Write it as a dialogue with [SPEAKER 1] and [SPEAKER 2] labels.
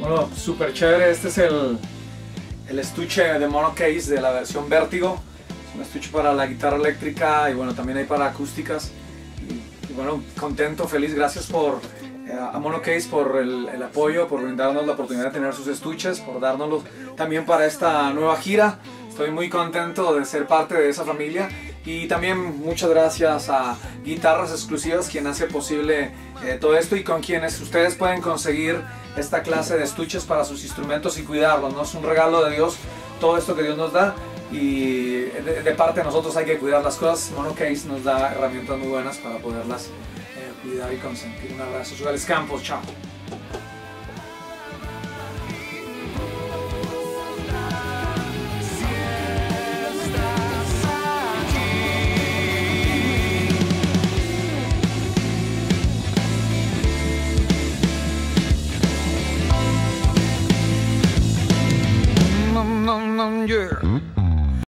[SPEAKER 1] Bueno, súper chévere. Este es el, el estuche de mono case de la versión Vértigo. Un estuche para la guitarra eléctrica y bueno, también hay para acústicas. Bueno, contento, feliz. Gracias por a Mono Case por el, el apoyo, por brindarnos la oportunidad de tener sus estuches, por dárnoslos también para esta nueva gira. Estoy muy contento de ser parte de esa familia y también muchas gracias a Guitarras Exclusivas quien hace posible eh, todo esto y con quienes ustedes pueden conseguir esta clase de estuches para sus instrumentos y cuidarlos. ¿no? Es un regalo de Dios todo esto que Dios nos da y de, parte de nosotros hay que cuidar las cosas. Monocase nos da herramientas muy buenas para poderlas eh, cuidar y consentir. Un abrazo, Suárez Campos, chao. Hmm?